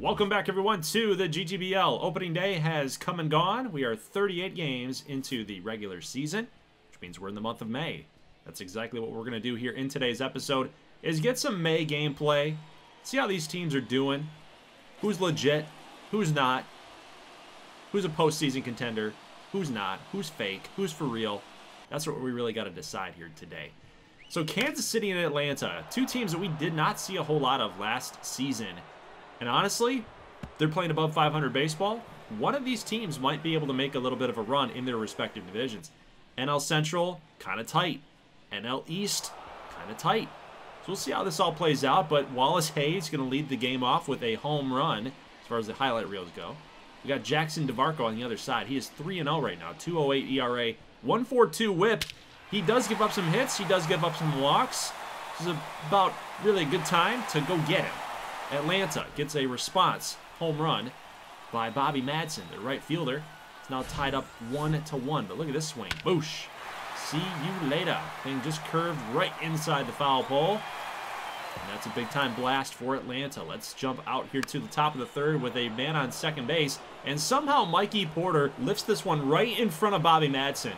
Welcome back, everyone, to the GGBL. Opening day has come and gone. We are 38 games into the regular season, which means we're in the month of May. That's exactly what we're going to do here in today's episode, is get some May gameplay, see how these teams are doing, who's legit, who's not, who's a postseason contender, who's not, who's fake, who's for real. That's what we really got to decide here today. So Kansas City and Atlanta, two teams that we did not see a whole lot of last season. And honestly, they're playing above 500 baseball. One of these teams might be able to make a little bit of a run in their respective divisions. NL Central, kind of tight. NL East, kind of tight. So we'll see how this all plays out, but Wallace Hayes going to lead the game off with a home run as far as the highlight reels go. We got Jackson DeVarco on the other side. He is 3-0 right now, 2.08 ERA, 1.42 whip. He does give up some hits. He does give up some walks. This is about really a good time to go get him. Atlanta gets a response home run by Bobby Madsen, the right fielder. It's now tied up one to one. But look at this swing. Boosh. See you later. Thing just curved right inside the foul pole. And that's a big time blast for Atlanta. Let's jump out here to the top of the third with a man on second base. And somehow Mikey Porter lifts this one right in front of Bobby Madsen.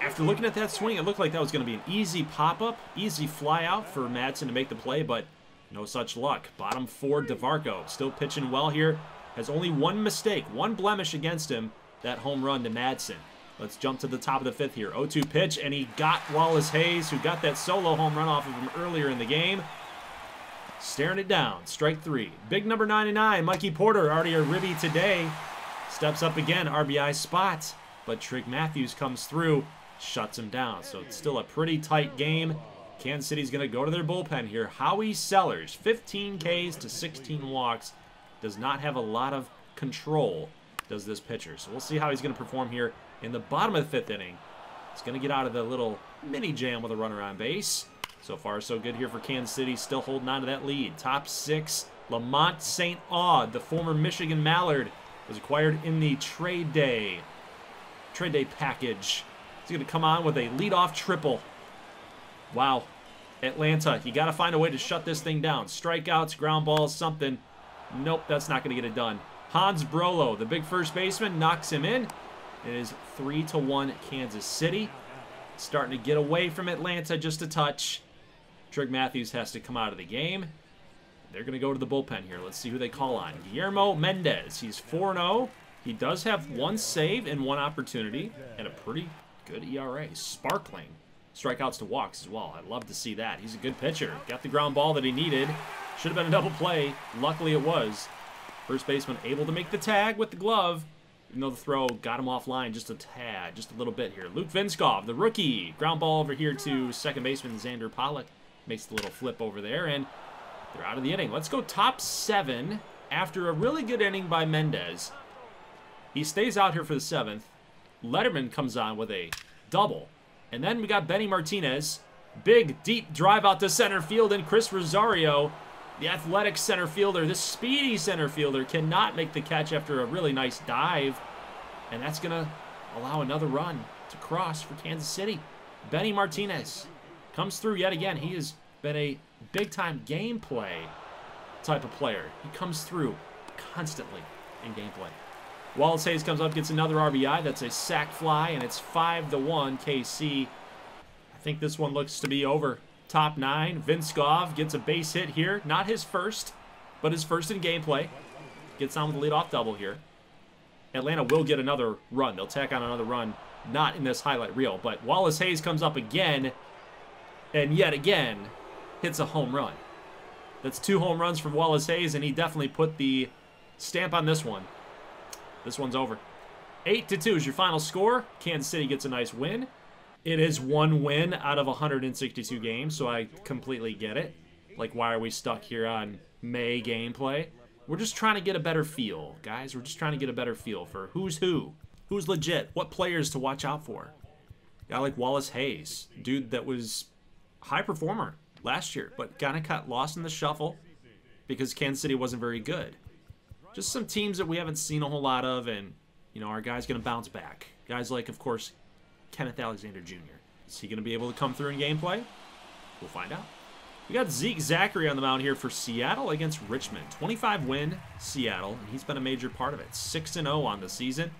After looking at that swing, it looked like that was going to be an easy pop-up, easy fly-out for Madsen to make the play, but no such luck. Bottom four, DeVarco. Still pitching well here. Has only one mistake, one blemish against him. That home run to Madsen. Let's jump to the top of the fifth here. 0-2 pitch, and he got Wallace Hayes, who got that solo home run off of him earlier in the game. Staring it down. Strike three. Big number 99, Mikey Porter, already a ribby today. Steps up again, RBI spot. But Trig Matthews comes through, shuts him down. So it's still a pretty tight game. Kansas City's going to go to their bullpen here. Howie Sellers, 15 Ks to 16 walks. Does not have a lot of control, does this pitcher. So we'll see how he's going to perform here in the bottom of the fifth inning. He's going to get out of the little mini jam with a runner on base. So far, so good here for Kansas City, still holding on to that lead. Top six, Lamont St. Aud, the former Michigan Mallard, was acquired in the trade day, trade day package. He's going to come on with a leadoff triple. Wow. Atlanta, you got to find a way to shut this thing down. Strikeouts, ground balls, something. Nope, that's not going to get it done. Hans Brolo, the big first baseman, knocks him in. It is 3 to 1 Kansas City. Starting to get away from Atlanta just a touch. Trig Matthews has to come out of the game. They're going to go to the bullpen here. Let's see who they call on. Guillermo Mendez. He's 4-0. He does have one save and one opportunity and a pretty good ERA. Sparkling strikeouts to walks as well. I'd love to see that. He's a good pitcher. Got the ground ball that he needed. Should have been a double play. Luckily it was. First baseman able to make the tag with the glove. Even though the throw got him offline just a tad, just a little bit here. Luke Vinskov, the rookie. Ground ball over here to second baseman Xander Pollock. Makes the little flip over there, and they're out of the inning. Let's go top seven after a really good inning by Mendez. He stays out here for the seventh. Lederman comes on with a double. And then we got Benny Martinez. Big, deep drive out to center field, and Chris Rosario, the athletic center fielder, the speedy center fielder, cannot make the catch after a really nice dive. And that's going to allow another run to cross for Kansas City. Benny Martinez comes through yet again. He has been a big-time gameplay type of player. He comes through constantly in gameplay. Wallace Hayes comes up, gets another RBI. That's a sac fly, and it's 5 to one KC. I think this one looks to be over. Top nine. Vinskov gets a base hit here. Not his first, but his first in gameplay. Gets on with the leadoff double here. Atlanta will get another run. They'll tack on another run. Not in this highlight reel, but Wallace Hayes comes up again, and yet again hits a home run. That's two home runs from Wallace Hayes, and he definitely put the stamp on this one. This one's over. 8 to 2 is your final score. Kansas City gets a nice win. It is one win out of 162 games, so I completely get it. Like, why are we stuck here on May gameplay? We're just trying to get a better feel, guys. We're just trying to get a better feel for who's who, who's legit, what players to watch out for. Guy like Wallace Hayes, dude that was high performer last year, but kind of got lost in the shuffle because Kansas City wasn't very good just some teams that we haven't seen a whole lot of, and you know our guy's going to bounce back. Guys like, of course, Kenneth Alexander Jr. Is he going to be able to come through in gameplay? We'll find out. We got Zeke Zachary on the mound here for Seattle against Richmond. 25 win Seattle, and he's been a major part of it. 6-0 on the season.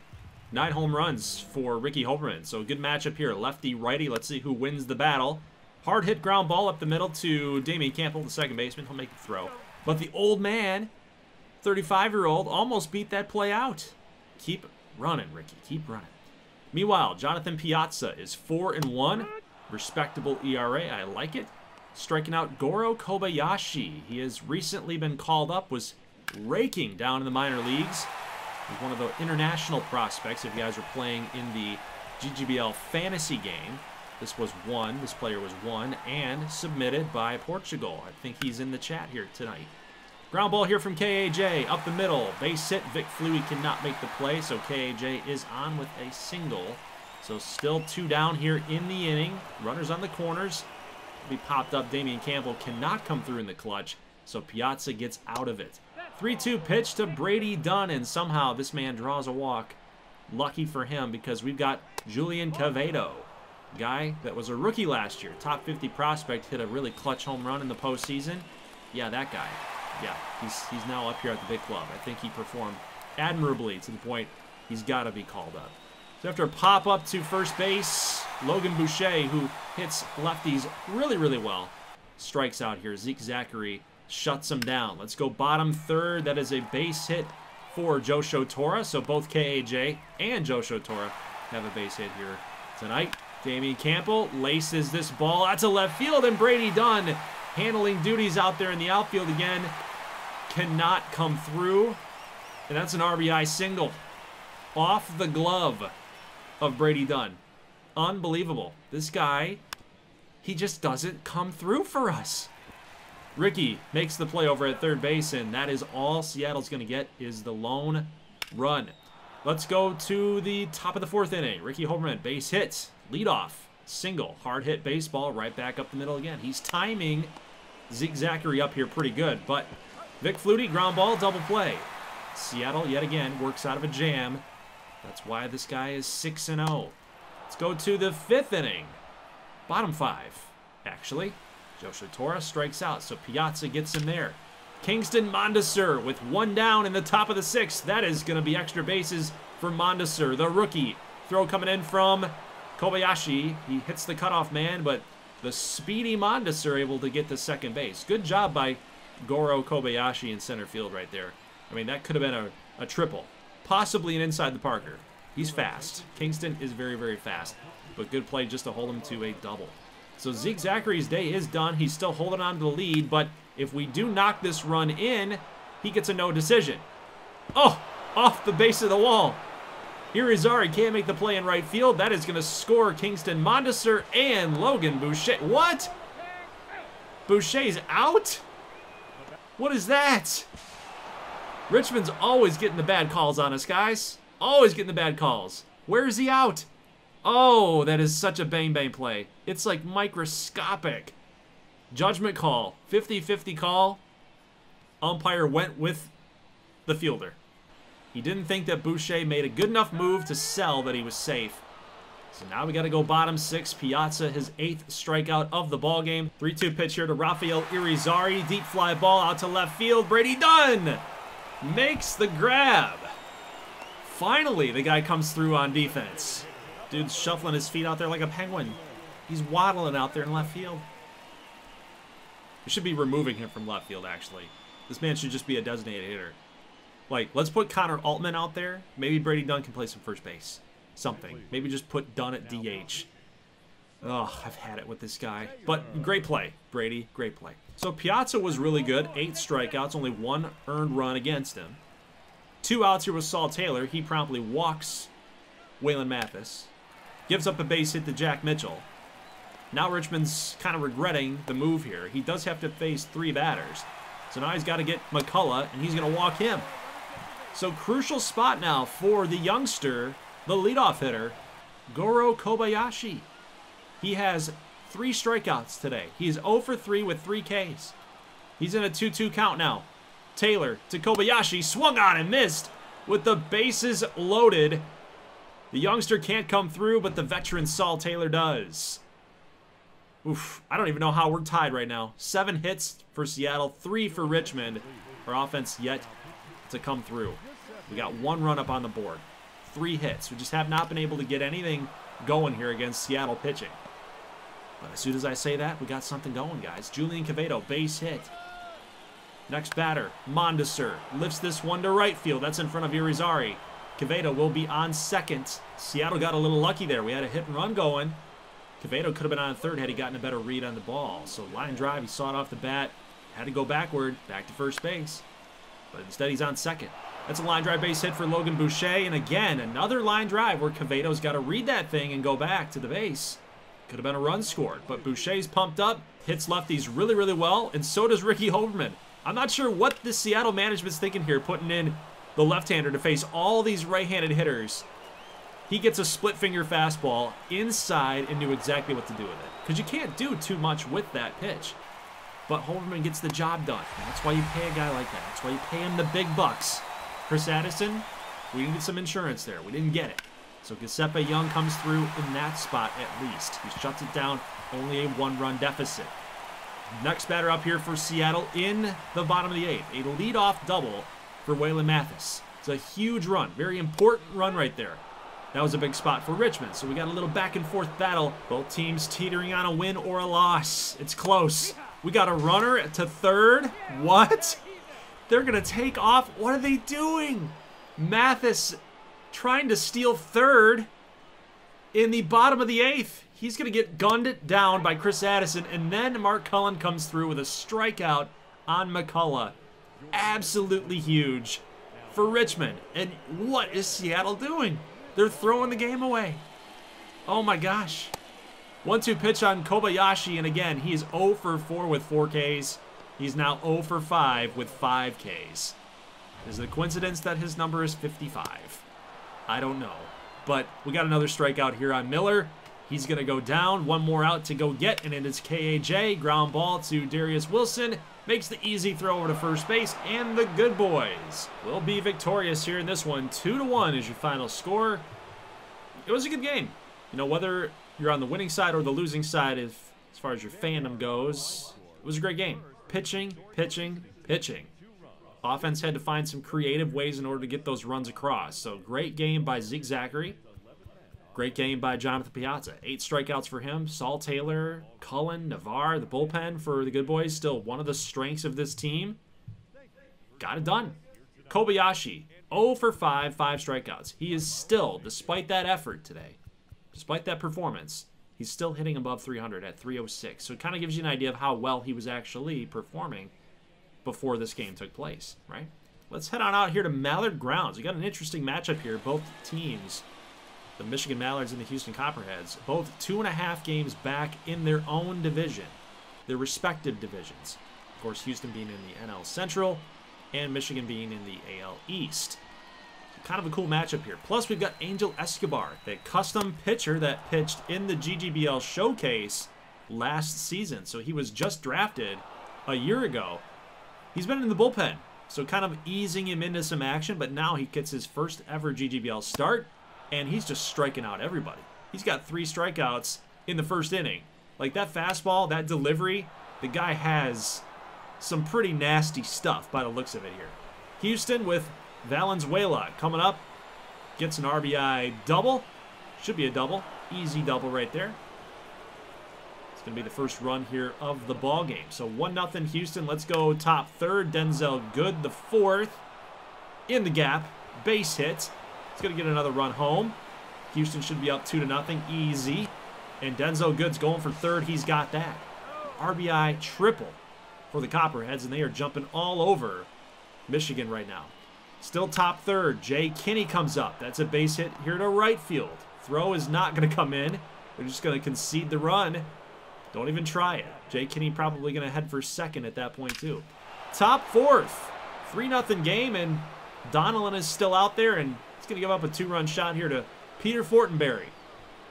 Nine home runs for Ricky Hoberman. So good matchup here. Lefty, righty. Let's see who wins the battle. Hard hit ground ball up the middle to Damian Campbell, the second baseman. He'll make the throw. But the old man, 35-year-old, almost beat that play out. Keep running, Ricky. Keep running. Meanwhile, Jonathan Piazza is 4 and 1. Respectable ERA. I like it. Striking out Goro Kobayashi. He has recently been called up, was raking down in the minor leagues. He's one of the international prospects if you guys are playing in the GGBL fantasy game. This was one. This player was one and submitted by Portugal. I think he's in the chat here tonight. Ground ball here from KAJ up the middle. Base hit. Vic Flutie cannot make the play, so KAJ is on with a single. So still two down here in the inning. Runners on the corners. Be popped up. Damian Campbell cannot come through in the clutch, so Piazza gets out of it. 3-2 pitch to Brady Dunn, and somehow this man draws a walk. Lucky for him because we've got Julian Quevedo, guy that was a rookie last year, top 50 prospect, hit a really clutch home run in the postseason. Yeah, that guy. Yeah, he's, he's now up here at the big club. I think he performed admirably to the point he's got to be called up. So after a pop up to first base, Logan Boucher, who hits lefties really, really well, strikes out here. Zeke Zachary shuts him down. Let's go bottom third. That is a base hit for Josho Tora. So both KAJ and Josho Tora have a base hit here tonight. Damian Campbell laces this ball out to left field, and Brady Dunn handling duties out there in the outfield again cannot come through. And that's an RBI single off the glove of Brady Dunn. Unbelievable. This guy, he just doesn't come through for us. Ricky makes the play over at third base, and that is all Seattle's going to get is the lone run. Let's go to the top of the fourth inning. Ricky Hoberman, base hit, leadoff, single, hard hit baseball, right back up the middle again. He's timing Zeke Zachary up here pretty good, but Vic Flutie, ground ball, double play. Seattle, yet again, works out of a jam. That's why this guy is 6-0. Let's go to the fifth inning. Bottom five, actually. Josho Tora strikes out, so Piazza gets him there. Kingston Mondeser with one down in the top of the sixth. That is going to be extra bases for Mondeser, the rookie. Throw coming in from Kobayashi. He hits the cutoff man, but the speedy Mondeser able to get to second base. Good job by Goro Kobayashi in center field right there. I mean, that could have been a, a triple. Possibly an inside the Parker. He's fast. Kingston is very, very fast. But good play just to hold him to a double. So Zeke Zachary's day is done. He's still holding on to the lead, but if we do knock this run in, he gets a no decision. Oh, off the base of the wall. Irizarry can't make the play in right field. That is going to score Kingston Mondeser and Logan Boucher. What? Boucher's out? What is that? Richmond's always getting the bad calls on us, guys. Always getting the bad calls. Where is he out? Oh, that is such a bang-bang play. It's like microscopic. Judgment call. 50-50 call. Umpire went with the fielder. He didn't think that Boucher made a good enough move to sell that he was safe. So now we got to go bottom six. Piazza, his eighth strikeout of the ball game. 3-2 pitch here to Rafael Irizarry. Deep fly ball out to left field. Brady Dunn makes the grab. Finally, the guy comes through on defense. Dude's shuffling his feet out there like a penguin. He's waddling out there in left field. We should be removing him from left field, actually. This man should just be a designated hitter. Like, let's put Connor Altman out there. Maybe Brady Dunn can play some first base. Something. Maybe just put Dunn at DH. Oh, I've had it with this guy. But great play, Brady. Great play. So Piazza was really good. Eight strikeouts, only one earned run against him. Two outs here with Saul Taylor. He promptly walks Waylon Mathis. Gives up a base hit to Jack Mitchell. Now Richmond's kind of regretting the move here. He does have to face three batters. So now he's got to get McCullough, and he's going to walk him. So crucial spot now for the youngster, the leadoff hitter, Goro Kobayashi. He has three strikeouts today. He's is 0 for 3 with 3 Ks. He's in a 2-2 count now. Taylor to Kobayashi, swung on and missed with the bases loaded. The youngster can't come through, but the veteran Saul Taylor does. Oof, I don't even know how we're tied right now. Seven hits for Seattle, three for Richmond. Our offense yet to come through. We got one run up on the board. Three hits. We just have not been able to get anything going here against Seattle pitching. But as soon as I say that, we got something going, guys. Julian Quevedo, base hit. Next batter, Mondesir. Lifts this one to right field. That's in front of Irizarry. Quevedo will be on second. Seattle got a little lucky there. We had a hit and run going. Quevedo could have been on third had he gotten a better read on the ball. So line drive, he saw it off the bat. Had to go backward, back to first base. But instead he's on second. That's a line drive base hit for Logan Boucher. And again, another line drive where Quevedo's got to read that thing and go back to the base. Could have been a run scored. But Boucher's pumped up, hits lefties really, really well. And so does Ricky Hoberman. I'm not sure what the Seattle management's thinking here, putting in the left-hander to face all these right-handed hitters. He gets a split finger fastball inside and knew exactly what to do with it. Because you can't do too much with that pitch. But Hoberman gets the job done. That's why you pay a guy like that. That's why you pay him the big bucks. Chris Addison, we get some insurance there. We didn't get it. So Giuseppe Young comes through in that spot at least. He shuts it down, only a one-run deficit. Next batter up here for Seattle in the bottom of the eighth. A leadoff double for Waylon Mathis. It's a huge run, very important run right there. That was a big spot for Richmond, so we got a little back and forth battle. Both teams teetering on a win or a loss. It's close. We got a runner to third. What? They're going to take off. What are they doing? Mathis trying to steal third in the bottom of the eighth. He's going to get gunned down by Chris Addison, and then Mark Cullen comes through with a strikeout on McCullough. Absolutely huge for Richmond. And what is Seattle doing? They're throwing the game away. Oh my gosh. 1-2 pitch on Kobayashi, and again, he is 0 for 4 with 4 Ks. He's now 0 for 5 with 5 Ks. Is it a coincidence that his number is 55? I don't know. But we got another strikeout here on Miller. He's going to go down. One more out to go get, and it is KAJ. Ground ball to Darius Wilson. Makes the easy throw over to first base, and the good boys will be victorious here in this one. 2 to one is your final score. It was a good game. You know, whether you're on the winning side or the losing side, if, as far as your fandom goes, it was a great game. Pitching, pitching, pitching. Offense had to find some creative ways in order to get those runs across. So great game by Zeke Zachary. Great game by Jonathan Piazza. Eight strikeouts for him. Saul Taylor, Cullen, Navarre, the bullpen for the good boys. Still one of the strengths of this team. Got it done. Kobayashi, 0 for 5, 5 strikeouts. He is still, despite that effort today, despite that performance, he's still hitting above 300 at 306. So it kind of gives you an idea of how well he was actually performing before this game took place, right? Let's head on out here to Mallard Grounds. We got an interesting matchup here. Both teams the Michigan Mallards and the Houston Copperheads, both two and a half games back in their own division, their respective divisions. Of course, Houston being in the NL Central and Michigan being in the AL East. Kind of a cool matchup here. Plus, we've got Angel Escobar, the custom pitcher that pitched in the GGBL Showcase last season. So he was just drafted a year ago. He's been in the bullpen, so kind of easing him into some action, but now he gets his first ever GGBL start and he's just striking out everybody. He's got three strikeouts in the first inning. Like that fastball, that delivery, the guy has some pretty nasty stuff by the looks of it here. Houston with Valenzuela coming up. Gets an RBI double. Should be a double. Easy double right there. It's going to be the first run here of the ball game. So 1-0 Houston. Let's go top third. Denzel Good, the fourth. In the gap. Base hit. He's going to get another run home. Houston should be up 2 to nothing, easy. And Denzel Good's going for third. He's got that. RBI triple for the Copperheads, and they are jumping all over Michigan right now. Still top third. Jay Kinney comes up. That's a base hit here to right field. Throw is not going to come in. They're just going to concede the run. Don't even try it. Jay Kinney probably going to head for second at that point, too. Top fourth. 3 nothing game, and Donnellan is still out there, and he's going to give up a two-run shot here to Peter Fortenberry.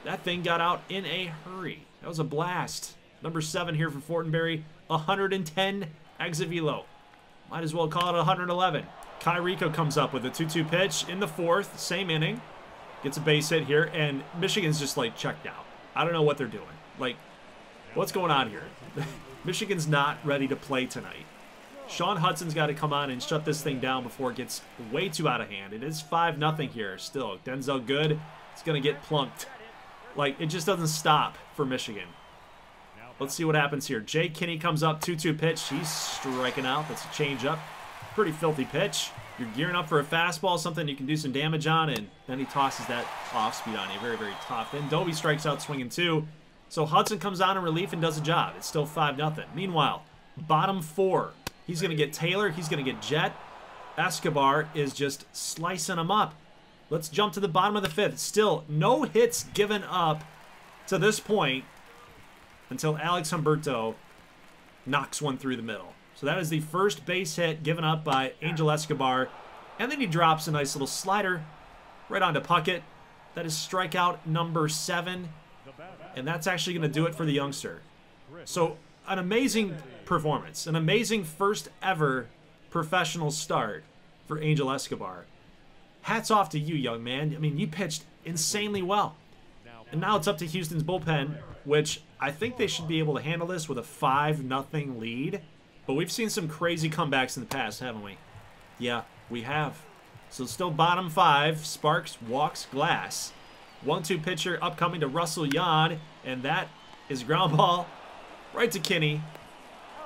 That thing got out in a hurry. That was a blast. Number seven here for Fortenberry, 110 exit velo. Might as well call it 111. Kai Rico comes up with a 2-2 pitch in the fourth, same inning. Gets a base hit here, and Michigan's just like checked out. I don't know what they're doing. Like, What's going on here? Michigan's not ready to play tonight. Sean Hudson's got to come on and shut this thing down before it gets way too out of hand. It is 5 nothing here still. Denzel Good is going to get plunked. Like, it just doesn't stop for Michigan. Let's see what happens here. Jay Kinney comes up, 2-2 pitch. He's striking out. That's a changeup. Pretty filthy pitch. You're gearing up for a fastball, something you can do some damage on, and then he tosses that off speed on you. Very, very tough. Then Doby strikes out swinging two. So Hudson comes on in relief and does a job. It's still 5 nothing. Meanwhile, bottom four. He's going to get Taylor. He's going to get Jet. Escobar is just slicing them up. Let's jump to the bottom of the fifth. Still, no hits given up to this point until Alex Humberto knocks one through the middle. So that is the first base hit given up by Angel Escobar. And then he drops a nice little slider right onto Puckett. That is strikeout number seven. And that's actually going to do it for the youngster. So an amazing performance. An amazing first ever professional start for Angel Escobar. Hats off to you, young man. I mean, you pitched insanely well. And now it's up to Houston's bullpen, which I think they should be able to handle this with a 5 nothing lead. But we've seen some crazy comebacks in the past, haven't we? Yeah, we have. So still bottom five. Sparks walks glass. One-two pitcher upcoming to Russell Yan, and that is ground ball right to Kinney.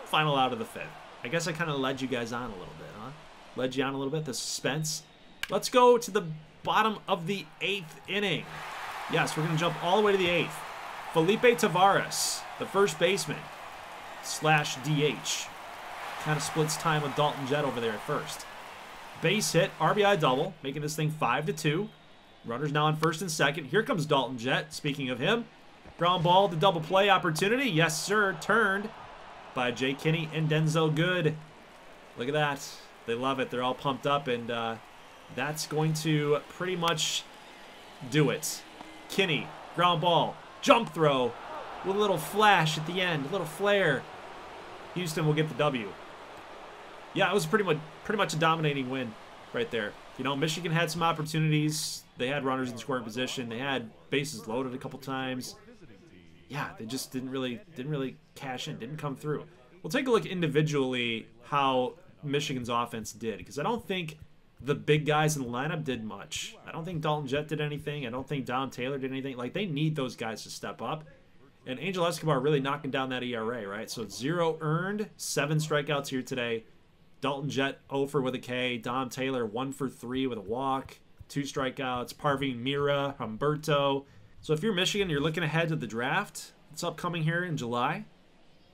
Final out of the fifth. I guess I kind of led you guys on a little bit, huh? Led you on a little bit. The suspense. Let's go to the bottom of the eighth inning. Yes, we're going to jump all the way to the eighth. Felipe Tavares, the first baseman, slash DH. Kind of splits time with Dalton Jett over there at first. Base hit, RBI double, making this thing 5 to 2. Runners now on first and second. Here comes Dalton Jett. Speaking of him, ground ball, the double play opportunity. Yes, sir. Turned by Jay Kinney and Denzel Good. Look at that. They love it. They're all pumped up, and uh, that's going to pretty much do it. Kinney, ground ball, jump throw with a little flash at the end, a little flare. Houston will get the W yeah, it was pretty much pretty much a dominating win right there. You know, Michigan had some opportunities. They had runners in scoring position. They had bases loaded a couple times. Yeah, they just didn't really didn't really cash in. Didn't come through. We'll take a look individually how Michigan's offense did because I don't think the big guys in the lineup did much. I don't think Dalton Jett did anything. I don't think Don Taylor did anything. Like they need those guys to step up. And Angel Escobar really knocking down that ERA, right? So zero earned, seven strikeouts here today. Dalton Jett 0 for with a K. Dom Taylor 1 for 3 with a walk. Two strikeouts. Parveen Mira, Humberto. So if you're Michigan, you're looking ahead to the draft. that's upcoming here in July.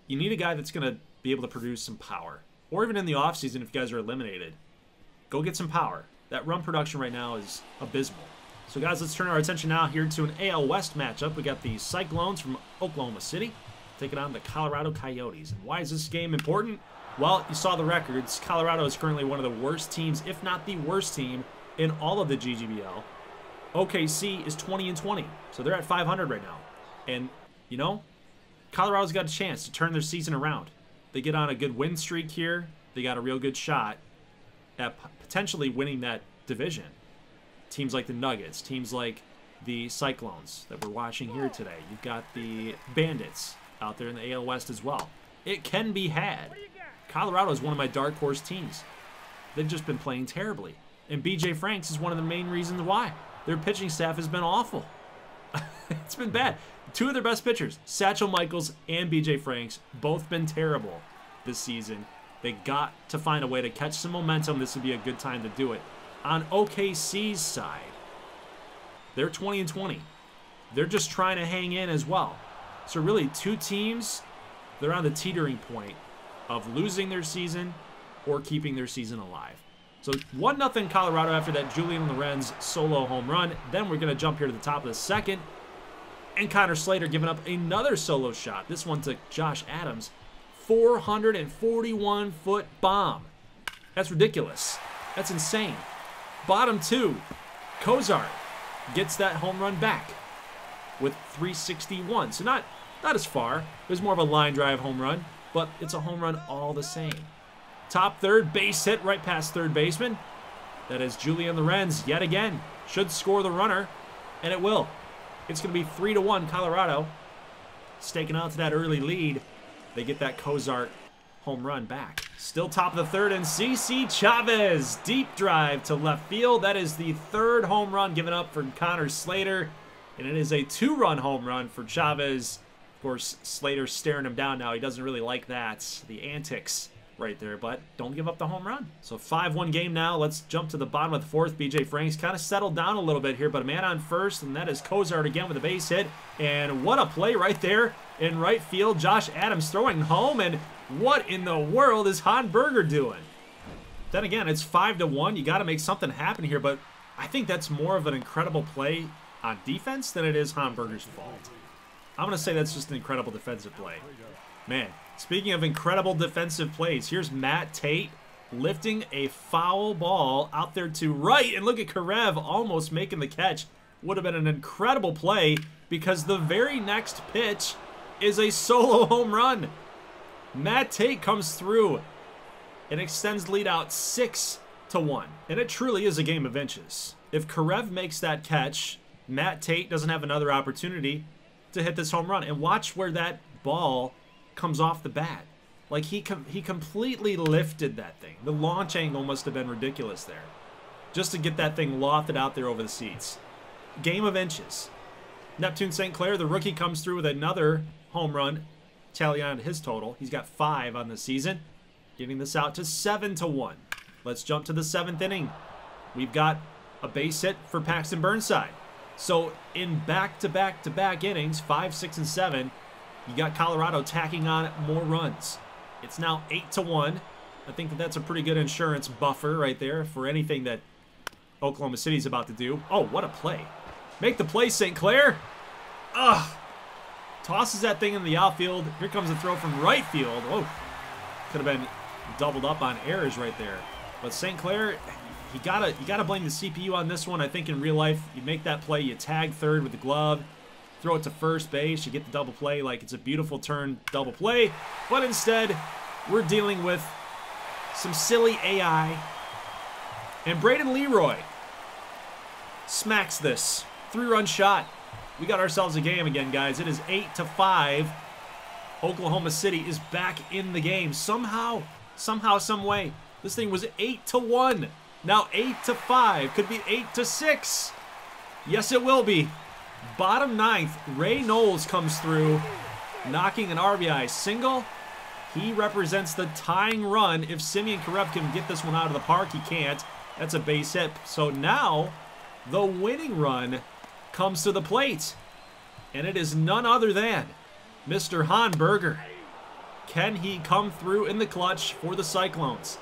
You need a guy that's going to be able to produce some power. Or even in the offseason if you guys are eliminated. Go get some power. That run production right now is abysmal. So guys, let's turn our attention now here to an AL West matchup. We got the Cyclones from Oklahoma City taking on the Colorado Coyotes. And why is this game important? Well, you saw the records. Colorado is currently one of the worst teams, if not the worst team, in all of the GGBL. OKC is 20 and 20, so they're at 500 right now. And, you know, Colorado's got a chance to turn their season around. They get on a good win streak here. They got a real good shot at potentially winning that division. Teams like the Nuggets, teams like the Cyclones that we're watching here today. You've got the Bandits out there in the AL West as well. It can be had. Colorado is one of my dark horse teams. They've just been playing terribly. And BJ Franks is one of the main reasons why. Their pitching staff has been awful. it's been bad. Two of their best pitchers, Satchel Michaels and BJ Franks, both been terrible this season. They got to find a way to catch some momentum. This would be a good time to do it. On OKC's side, they're 20 and 20. They're just trying to hang in as well. So really, two teams, they're on the teetering point of losing their season or keeping their season alive. So 1 0 Colorado after that Julian Lorenz solo home run. Then we're going to jump here to the top of the second. And Connor Slater giving up another solo shot. This one to Josh Adams. 441 foot bomb. That's ridiculous. That's insane. Bottom two, Cozart gets that home run back with 361. So not not as far. It was more of a line drive home run but it's a home run all the same. Top third, base hit right past third baseman. That is Julian Lorenz yet again. Should score the runner, and it will. It's going to be 3 to 1 Colorado. staking out to that early lead. They get that Cozart home run back. Still top of the third, and CC Chavez, deep drive to left field. That is the third home run given up for Connor Slater, and it is a two-run home run for Chavez. Of course, Slater's staring him down now. He doesn't really like that. The antics right there, but don't give up the home run. So 5-1 game now. Let's jump to the bottom of the fourth. BJ Franks kind of settled down a little bit here, but a man on first, and that is Cozart again with a base hit. And what a play right there in right field. Josh Adams throwing home, and what in the world is Han Berger doing? Then again, it's 5 to one. You got to make something happen here, but I think that's more of an incredible play on defense than it is Han Berger's fault. I'm going to say that's just an incredible defensive play. Man, Speaking of incredible defensive plays, here's Matt Tate lifting a foul ball out there to right. And look at Karev almost making the catch. Would have been an incredible play because the very next pitch is a solo home run. Matt Tate comes through and extends lead out 6 to 1. And it truly is a game of inches. If Karev makes that catch, Matt Tate doesn't have another opportunity to hit this home run. And watch where that ball comes off the bat. Like he com he completely lifted that thing. The launch angle must have been ridiculous there. Just to get that thing lofted out there over the seats. Game of inches. Neptune St. Clair, the rookie, comes through with another home run, tally on his total. He's got five on the season, getting this out to seven to one. Let's jump to the seventh inning. We've got a base hit for Paxton Burnside. So in back-to-back-to-back -back innings, five, six, and seven, you got Colorado tacking on more runs. It's now 8 to 1. I think that that's a pretty good insurance buffer right there for anything that Oklahoma City's about to do. Oh, what a play. Make the play, St. Clair. Ugh. Tosses that thing in the outfield. Here comes a throw from right field. Oh, could have been doubled up on errors right there. But St. Clair, you gotta you gotta blame the CPU on this one. I think in real life, you make that play, you tag third with the glove, throw it to first base, you get the double play like it's a beautiful turn double play, but instead, we're dealing with some silly AI. And Braden Leroy smacks this. Three-run shot. We got ourselves a game again, guys. It is 8 to 5. Oklahoma City is back in the game. Somehow, somehow, some way. This thing was 8 to 1. Now 8 to 5. Could be 8 to 6. Yes, it will be. Bottom ninth, Ray Knowles comes through, knocking an RBI single. He represents the tying run. If Simeon Karev can get this one out of the park, he can't. That's a base hit. So now, the winning run comes to the plate. And it is none other than Mr. Han Berger. Can he come through in the clutch for the Cyclones?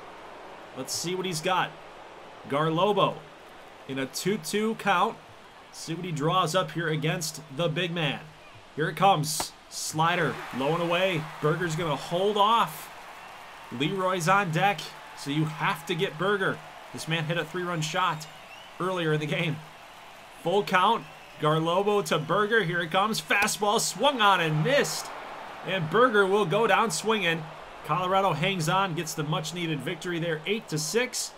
Let's see what he's got. Garlobo in a 2-2 count See what he draws up here against the big man. Here it comes. Slider, low and away. Berger's going to hold off. Leroy's on deck, so you have to get Berger. This man hit a three-run shot earlier in the game. Full count. Garlobo to Berger. Here it comes. Fastball swung on and missed. And Berger will go down swinging. Colorado hangs on, gets the much-needed victory there, 8 to 6.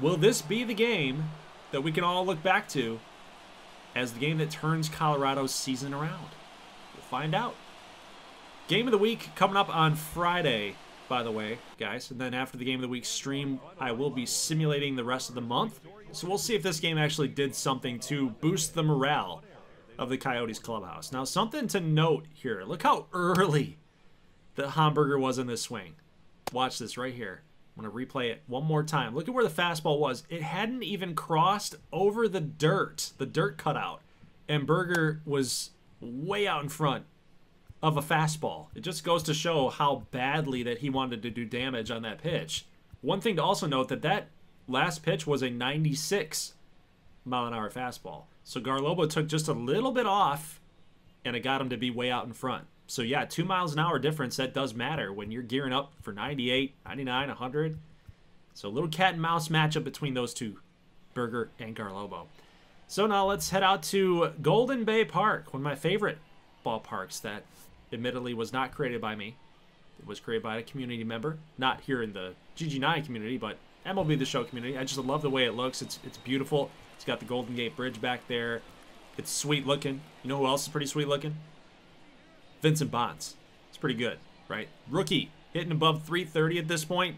Will this be the game that we can all look back to as the game that turns Colorado's season around. We'll find out. Game of the week coming up on Friday, by the way, guys. And then after the game of the week stream, I will be simulating the rest of the month. So we'll see if this game actually did something to boost the morale of the Coyotes clubhouse. Now, something to note here. Look how early the hamburger was in this swing. Watch this right here. I'm going to replay it one more time. Look at where the fastball was. It hadn't even crossed over the dirt, the dirt cutout. And Berger was way out in front of a fastball. It just goes to show how badly that he wanted to do damage on that pitch. One thing to also note that that last pitch was a 96 mile an hour fastball. So Garlobo took just a little bit off and it got him to be way out in front. So yeah, two miles an hour difference, that does matter when you're gearing up for 98, 99, 100. So a little cat and mouse matchup between those two, Berger and Garlobo. So now let's head out to Golden Bay Park, one of my favorite ballparks that admittedly was not created by me. It was created by a community member, not here in the GG9 community, but MLB The Show community. I just love the way it looks. It's, it's beautiful. It's got the Golden Gate Bridge back there. It's sweet looking. You know who else is pretty sweet looking? Vincent Bonds. It's pretty good, right? Rookie hitting above 330 at this point.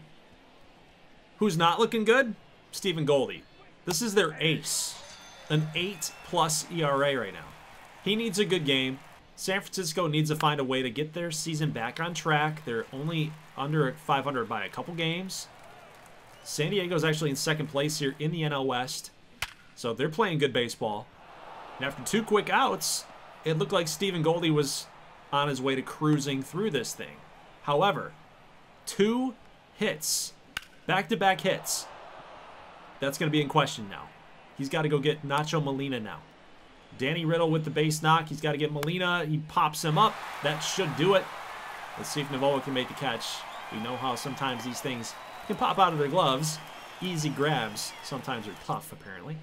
Who's not looking good? Stephen Goldie. This is their ace. An 8 plus ERA right now. He needs a good game. San Francisco needs to find a way to get their season back on track. They're only under 500 by a couple games. San Diego's actually in second place here in the NL West. So they're playing good baseball. And after two quick outs, it looked like Stephen Goldie was on his way to cruising through this thing. However, two hits, back-to-back hits, that's going to be in question now. He's got to go get Nacho Molina now. Danny Riddle with the base knock. He's got to get Molina. He pops him up. That should do it. Let's see if Novoa can make the catch. We know how sometimes these things can pop out of their gloves. Easy grabs sometimes are tough, apparently.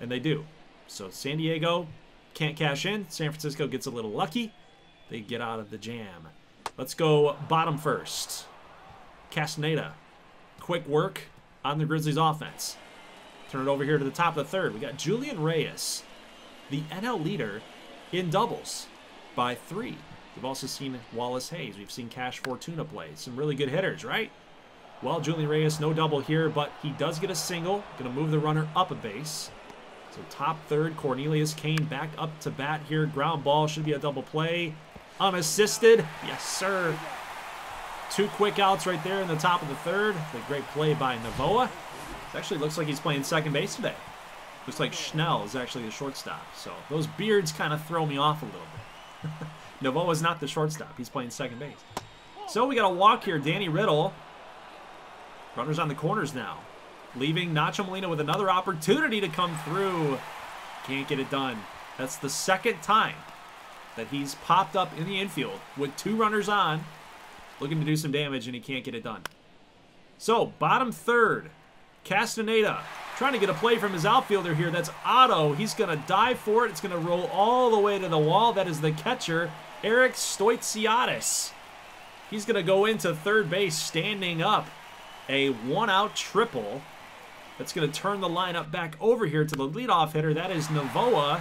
And they do. So San Diego can't cash in. San Francisco gets a little lucky. They get out of the jam. Let's go bottom first. Castaneda. Quick work on the Grizzlies offense. Turn it over here to the top of the third. We got Julian Reyes, the NL leader in doubles by three. We've also seen Wallace Hayes. We've seen Cash Fortuna play. Some really good hitters, right? Well, Julian Reyes, no double here, but he does get a single. Going to move the runner up a base. So top third, Cornelius Kane back up to bat here. Ground ball should be a double play. Unassisted. Yes, sir. Two quick outs right there in the top of the third. The great play by Novoa. It actually looks like he's playing second base today. Looks like Schnell is actually the shortstop. So those beards kind of throw me off a little bit. Novoa's not the shortstop. He's playing second base. So we got a walk here. Danny Riddle. Runners on the corners now. Leaving Nacho Molina with another opportunity to come through. Can't get it done. That's the second time that he's popped up in the infield with two runners on, looking to do some damage, and he can't get it done. So, bottom third, Castaneda trying to get a play from his outfielder here. That's Otto. He's going to dive for it. It's going to roll all the way to the wall. That is the catcher, Eric Stoitsiadis. He's going to go into third base standing up. A one-out triple. That's going to turn the lineup back over here to the leadoff hitter. That is Novoa.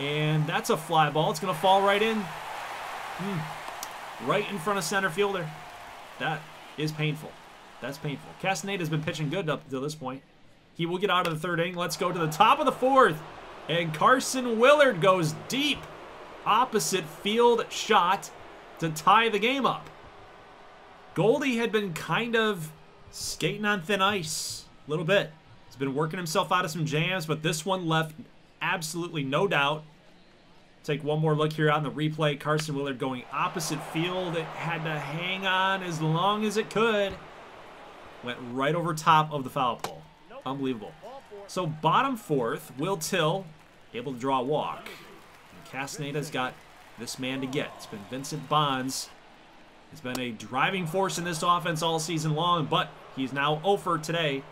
And that's a fly ball. It's going to fall right in. Hmm. Right in front of center fielder. That is painful. That's painful. Castaneda's been pitching good up to this point. He will get out of the third inning. Let's go to the top of the fourth. And Carson Willard goes deep. Opposite field shot to tie the game up. Goldie had been kind of skating on thin ice a little bit. He's been working himself out of some jams, but this one left absolutely no doubt. Take one more look here on the replay. Carson Willard going opposite field. It had to hang on as long as it could. Went right over top of the foul pole. Unbelievable. So bottom fourth, Will Till able to draw a walk. And Castaneda's got this man to get. It's been Vincent Bonds. He's been a driving force in this offense all season long, but he's now oh over today.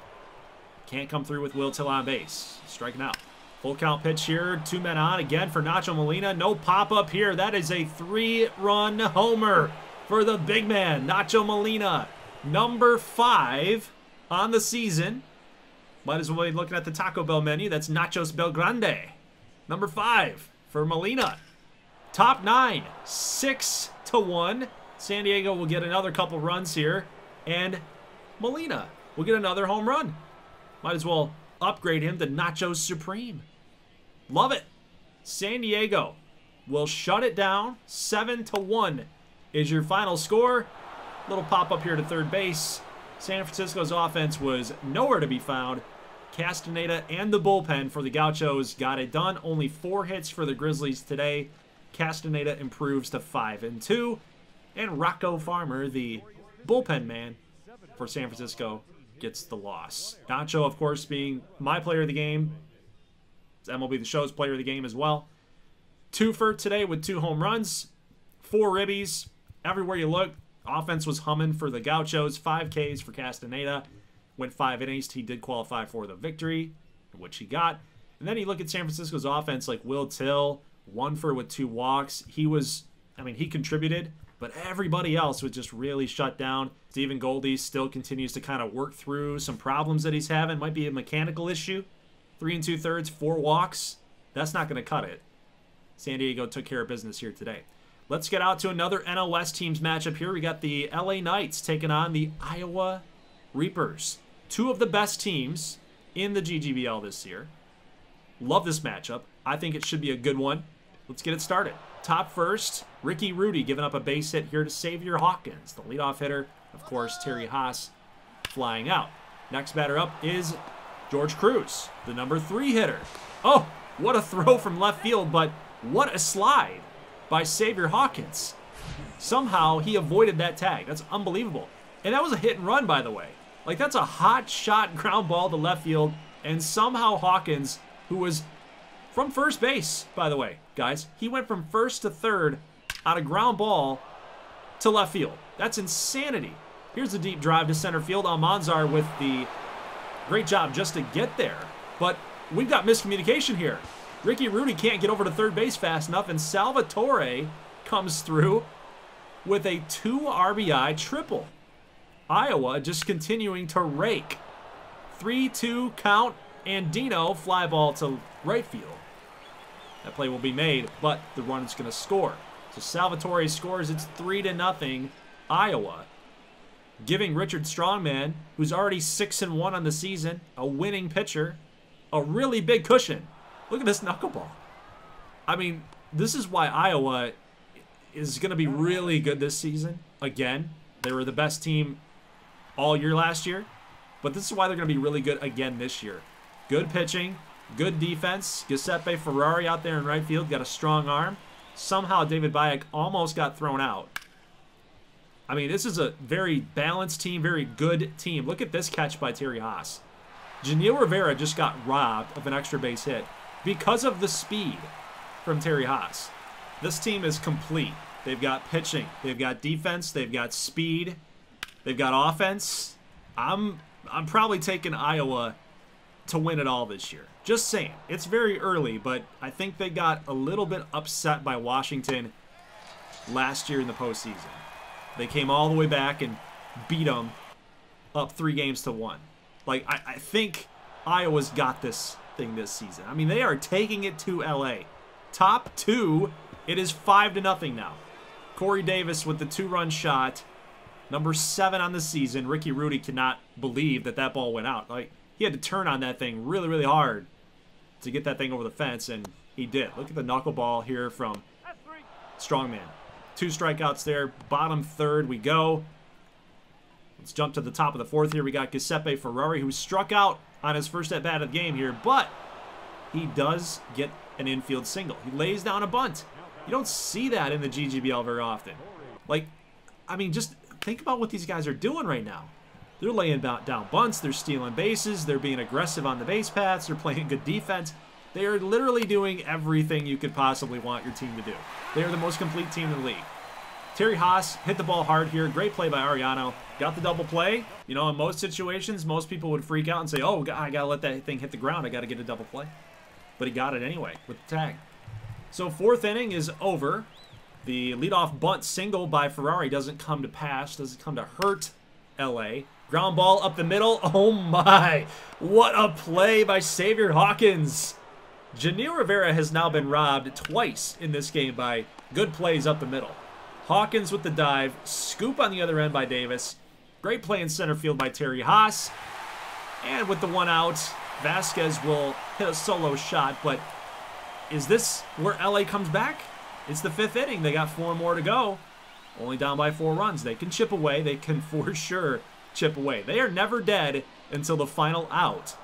Can't come through with Will Till on base. Striking out. Full count pitch here. Two men on again for Nacho Molina. No pop up here. That is a three run homer for the big man, Nacho Molina. Number five on the season. Might as well be looking at the Taco Bell menu. That's Nachos BellGrande. Number five for Molina. Top nine, six to one. San Diego will get another couple runs here. And Molina will get another home run. Might as well upgrade him to Nachos Supreme. Love it. San Diego will shut it down. Seven to one is your final score. Little pop up here to third base. San Francisco's offense was nowhere to be found. Castaneda and the bullpen for the Gauchos got it done. Only four hits for the Grizzlies today. Castaneda improves to 5 and 2. And Rocco Farmer, the bullpen man for San Francisco, gets the loss. Nacho, of course, being my player of the game. MLB The Show's player of the game as well. Two for today with two home runs. Four ribbies. Everywhere you look, offense was humming for the Gauchos. Five Ks for Castaneda. Went five innings. He did qualify for the victory, which he got. And then you look at San Francisco's offense, like Will Till, one for with two walks. He was, I mean, he contributed, but everybody else was just really shut down. Stephen Goldie still continues to kind of work through some problems that he's having. Might be a mechanical issue. Three and two thirds, four walks. That's not going to cut it. San Diego took care of business here today. Let's get out to another NL West teams matchup here. We got the LA Knights taking on the Iowa Reapers. Two of the best teams in the GGBL this year. Love this matchup. I think it should be a good one. Let's get it started. Top first, Ricky Rudy giving up a base hit here to Xavier Hawkins. The leadoff hitter, of course, Terry Haas flying out. Next batter up is George Cruz, the number three hitter. Oh, what a throw from left field, but what a slide by Xavier Hawkins. Somehow he avoided that tag. That's unbelievable. And that was a hit and run, by the way. Like, that's a hot shot ground ball to left field, and somehow Hawkins, who was from first base, by the way, guys. He went from first to third on a ground ball to left field. That's insanity. Here's a deep drive to center field. Almanzar with the great job just to get there. But we've got miscommunication here. Ricky Rudy can't get over to third base fast enough, and Salvatore comes through with a two RBI triple. Iowa just continuing to rake. 3-2 count, and Dino fly ball to right field. That play will be made, but the run is going to score. So Salvatore scores. It's 3 to nothing Iowa. Giving Richard Strongman, who's already 6 and 1 on the season, a winning pitcher, a really big cushion. Look at this knuckleball. I mean, this is why Iowa is going to be really good this season. Again, they were the best team all year last year, but this is why they're going to be really good again this year. Good pitching, Good defense. Giuseppe Ferrari out there in right field got a strong arm. Somehow David Biak almost got thrown out. I mean, this is a very balanced team, very good team. Look at this catch by Terry Haas. Janil Rivera just got robbed of an extra base hit because of the speed from Terry Haas. This team is complete. They've got pitching, they've got defense, they've got speed, they've got offense. I'm I'm probably taking Iowa to win it all this year. Just saying. It's very early, but I think they got a little bit upset by Washington last year in the postseason. They came all the way back and beat them up three games to one. Like, I, I think Iowa's got this thing this season. I mean, they are taking it to LA. Top two, it is five to nothing now. Corey Davis with the two-run shot, number seven on the season. Ricky Rudy cannot believe that that ball went out. Like, he had to turn on that thing really, really hard to get that thing over the fence, and he did. Look at the knuckleball here from Strongman. Two strikeouts there. Bottom third we go. Let's jump to the top of the fourth here. We got Giuseppe Ferrari, who struck out on his first at-bat of the game here, but he does get an infield single. He lays down a bunt. You don't see that in the GGBL very often. Like, I mean, just think about what these guys are doing right now. They're laying down bunts. They're stealing bases. They're being aggressive on the base paths. They're playing good defense. They are literally doing everything you could possibly want your team to do. They are the most complete team in the league. Terry Haas hit the ball hard here. Great play by Ariano. Got the double play. You know, in most situations, most people would freak out and say, oh, I got to let that thing hit the ground. I got to get a double play. But he got it anyway with the tag. So fourth inning is over. The leadoff bunt single by Ferrari doesn't come to pass, doesn't come to hurt LA. Ground ball up the middle. Oh my. What a play by Xavier Hawkins. Janil Rivera has now been robbed twice in this game by good plays up the middle. Hawkins with the dive. Scoop on the other end by Davis. Great play in center field by Terry Haas. And with the one out, Vasquez will hit a solo shot. But is this where LA comes back? It's the fifth inning. They got four more to go. Only down by four runs. They can chip away. They can for sure chip away. They are never dead until the final out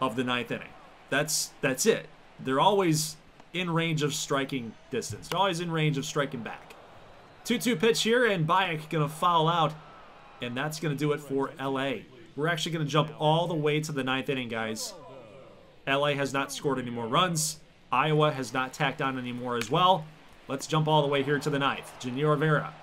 of the ninth inning. That's that's it. They're always in range of striking distance. They're always in range of striking back. 2-2 pitch here, and Bayek going to foul out, and that's going to do it for LA. We're actually going to jump all the way to the ninth inning, guys. LA has not scored any more runs. Iowa has not tacked on any more as well. Let's jump all the way here to the ninth. Janir Rivera,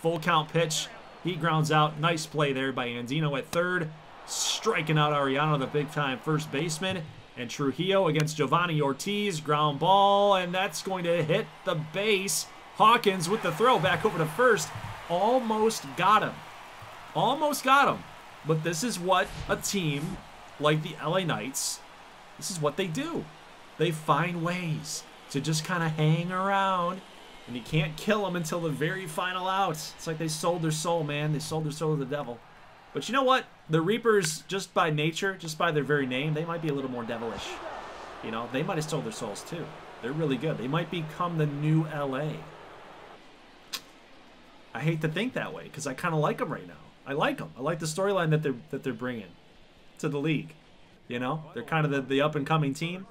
full count pitch. He grounds out. Nice play there by Andino at third. Striking out Ariano, the big-time first baseman. And Trujillo against Giovanni Ortiz. Ground ball, and that's going to hit the base. Hawkins with the throw back over to first. Almost got him. Almost got him. But this is what a team like the LA Knights, this is what they do. They find ways to just kind of hang around And you can't kill them until the very final out. It's like they sold their soul, man. They sold their soul to the devil. But you know what? The Reapers, just by nature, just by their very name, they might be a little more devilish. You know, they might have sold their souls too. They're really good. They might become the new LA. I hate to think that way because I kind of like them right now. I like them. I like the storyline that they're that they're bringing to the league. You know, they're kind of the, the up and coming team,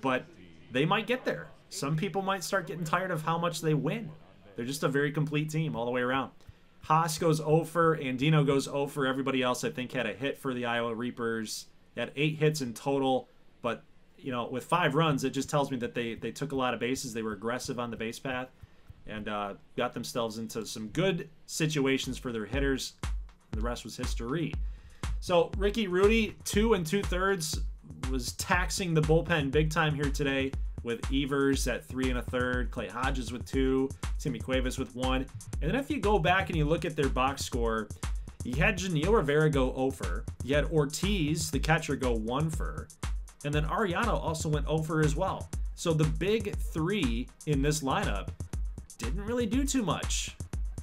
but they might get there. Some people might start getting tired of how much they win. They're just a very complete team all the way around. Haas goes over, Andino goes over. Everybody else, I think, had a hit for the Iowa Reapers. They had eight hits in total, but you know, with five runs, it just tells me that they they took a lot of bases. They were aggressive on the base path and uh, got themselves into some good situations for their hitters. The rest was history. So Ricky Rudy, two and two thirds, was taxing the bullpen big time here today with Evers at three and a third, Clay Hodges with two, Timmy Cuevas with one. And then if you go back and you look at their box score, you had Janiel Rivera go oh over. You had Ortiz, the catcher, go one for. And then Ariano also went oh over as well. So the big three in this lineup didn't really do too much.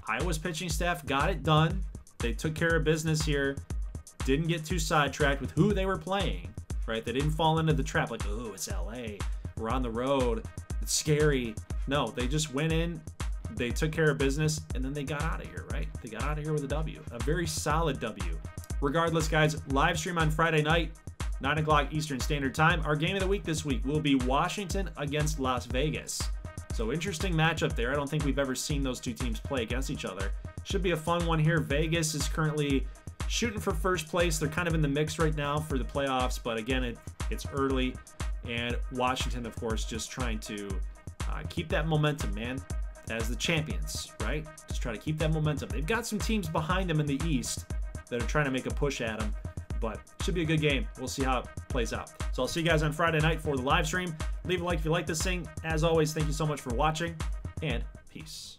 Iowa's pitching staff got it done. They took care of business here. Didn't get too sidetracked with who they were playing, right? They didn't fall into the trap like, oh, it's LA. We're on the road. It's scary. No, they just went in, they took care of business, and then they got out of here, right? They got out of here with a W. A very solid W. Regardless, guys, live stream on Friday night, 9 o'clock Eastern Standard Time. Our game of the week this week will be Washington against Las Vegas. So interesting matchup there. I don't think we've ever seen those two teams play against each other. Should be a fun one here. Vegas is currently shooting for first place. They're kind of in the mix right now for the playoffs, but again, it, it's early. And Washington, of course, just trying to uh, keep that momentum, man, as the champions, right? Just try to keep that momentum. They've got some teams behind them in the East that are trying to make a push at them, but should be a good game. We'll see how it plays out. So I'll see you guys on Friday night for the live stream. Leave a like if you like this thing. As always, thank you so much for watching, and peace.